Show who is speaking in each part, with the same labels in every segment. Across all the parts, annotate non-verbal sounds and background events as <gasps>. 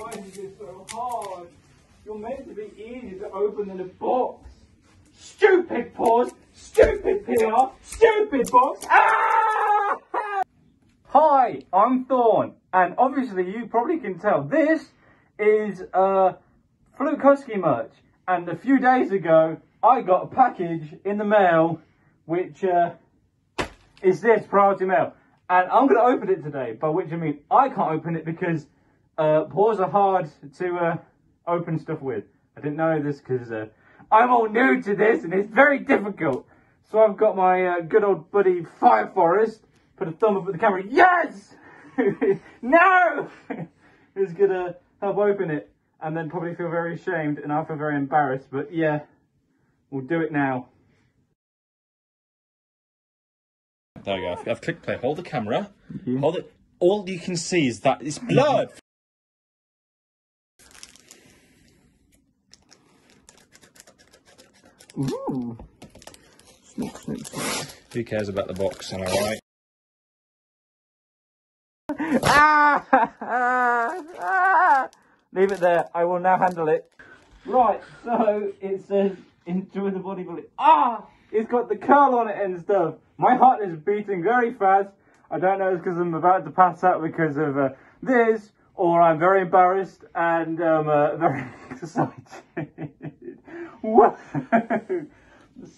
Speaker 1: Why is this so hard? You're meant to be easy to open in a box. Stupid pause, stupid PR, stupid box. Ah! Hi, I'm Thorn, and obviously you probably can tell this is uh, Fluke Husky merch. And a few days ago, I got a package in the mail, which uh, is this priority mail. And I'm going to open it today, by which I mean I can't open it because uh, paws are hard to uh, open stuff with. I didn't know this because uh, I'm all new to this and it's very difficult. So I've got my uh, good old buddy Fire Forest, put a thumb up at the camera, yes! <laughs> no! <laughs> Who's going to help open it and then probably feel very ashamed and I'll feel very embarrassed, but yeah, we'll do it now.
Speaker 2: There we go. I've, I've clicked play. Hold the camera. Hold it. All you can see is that it's <laughs> blurred.
Speaker 1: Ooh.
Speaker 2: Who cares about the box? Am I right?
Speaker 1: Ah! ah! ah! Leave it there. I will now handle it. Right, so it says enjoy the bodybuilding. Ah! It's got the curl on it and stuff. My heart is beating very fast. I don't know if it's because I'm about to pass out because of uh, this, or I'm very embarrassed and um, uh, <laughs> very excited. <laughs>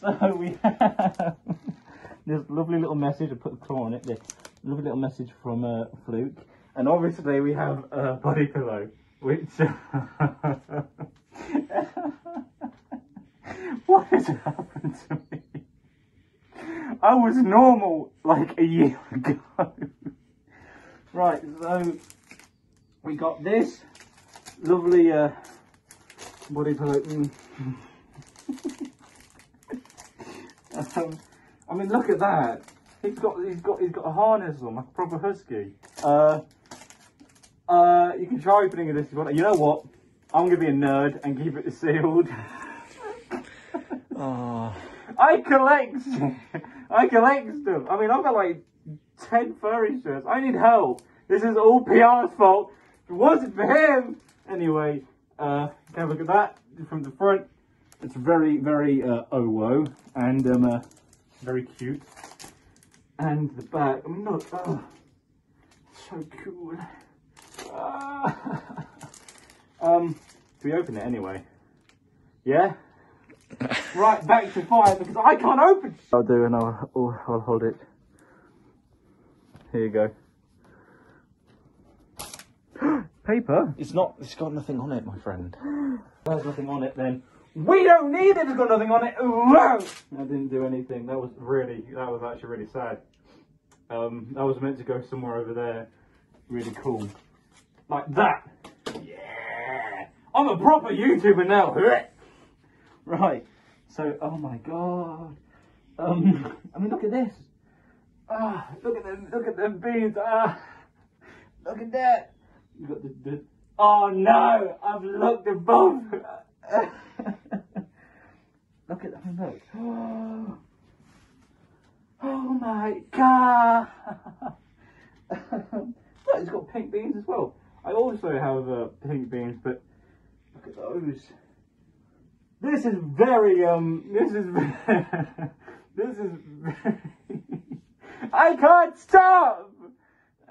Speaker 1: So we have <laughs> this lovely little message. I put a claw on it. This lovely little message from uh, Fluke, and obviously we have a body pillow, which. <laughs> what has happened to me? I was normal like a year ago. right, so we got this lovely uh, body pillow. Um, I mean, look at that. He's got, he's got, he's got a harness on, like a proper husky. Uh, uh, you can try opening it if you want. You know what? I'm gonna be a nerd and keep it sealed.
Speaker 2: Oh. <laughs>
Speaker 1: I collect, <laughs> I collect stuff. I mean, I've got like ten furry shirts. I need help. This is all PR's fault. If it wasn't for him, anyway. Uh, have a look at that from the front. It's very, very uh, OWO and um, uh, very cute. And the back, I mean, look, oh, so cool. Ah. <laughs> um, do we open it anyway? Yeah? right, back to fire because I can't open. I'll do and I'll, oh, I'll hold it. Here you go. <gasps> Paper?
Speaker 2: It's not. It's got nothing on it, my friend.
Speaker 1: There's nothing on it then. We don't need it, it's got nothing on it. I didn't do anything. That was really, that was actually really sad. Um, that was meant to go somewhere over there. Really cool. Like that. Yeah! I'm a proper YouTuber now. <laughs> Right. So, oh my god. Um, I mean, look at this. Ah, look at them, look at them beans. Ah, look at that. You got the, the, oh no, I've looked both. <laughs> look at them, look. <gasps> Oh my god. <laughs> look, it's got pink beans as well. I also have uh, pink beans, but look at those. This is very, um, this is, <laughs> this is I can't stop!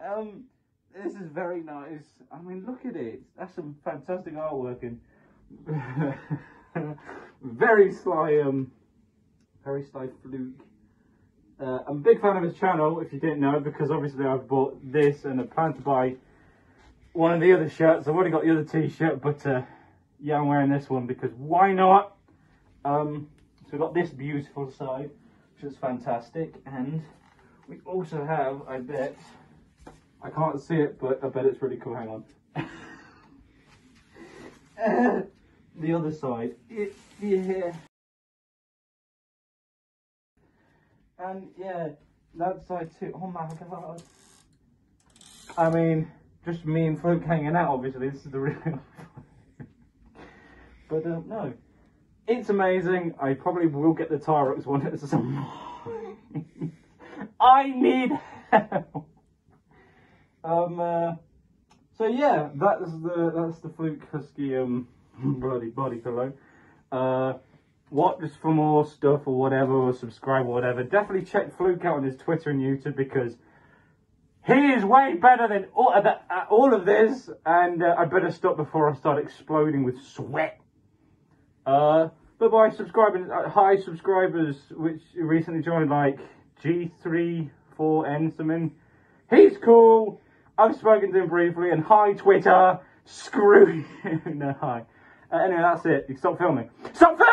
Speaker 1: Um, this is very nice. I mean, look at it. That's some fantastic artwork and <laughs> very sly, um, very sly fluke. Uh, I'm a big fan of his channel, if you didn't know, because obviously I've bought this and I plan to buy one of the other shirts. I've already got the other t-shirt, but, uh, yeah, I'm wearing this one because why not? Um, so we've got this beautiful side, which is fantastic, and we also have, I bet, I can't see it, but I bet it's really cool. Hang on. <laughs> <laughs> The other side, it, yeah, and yeah, that side too. Oh my god! I mean, just me and Fluke hanging out. Obviously, this is the real. <laughs> But um, no, it's amazing. I probably will get the Tyrex one at some <laughs> point. I need help. Um, uh, So yeah, that's the that's the Fluke Husky um <laughs> bloody body pillow. Uh, watch for more stuff or whatever, or subscribe or whatever. Definitely check Fluke out on his Twitter and YouTube because he is way better than all of, the, uh, all of this. And uh, I better stop before I start exploding with sweat. Uh, but by subscribing, uh, hi subscribers, which recently joined like G34N something. He's cool. I've spoken to him briefly, and hi Twitter. Screw <laughs> you. no, hi. Uh, anyway, that's it. You stop filming. Stop filming!